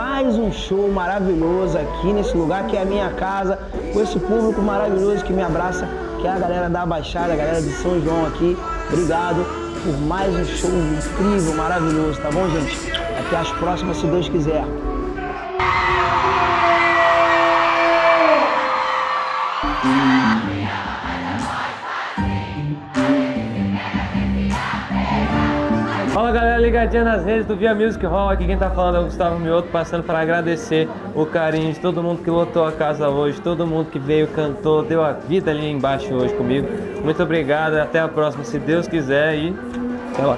mais um show maravilhoso aqui nesse lugar que é a minha casa, com esse público maravilhoso que me abraça, que é a galera da Baixada, a galera de São João aqui. Obrigado por mais um show incrível, maravilhoso, tá bom, gente? Até as próximas, se Deus quiser. Fala galera, ligadinha nas redes do Via Music Hall. Aqui quem tá falando é o Gustavo Mioto, passando para agradecer o carinho de todo mundo que lotou a casa hoje, todo mundo que veio, cantou, deu a vida ali embaixo hoje comigo. Muito obrigado, até a próxima, se Deus quiser e até lá.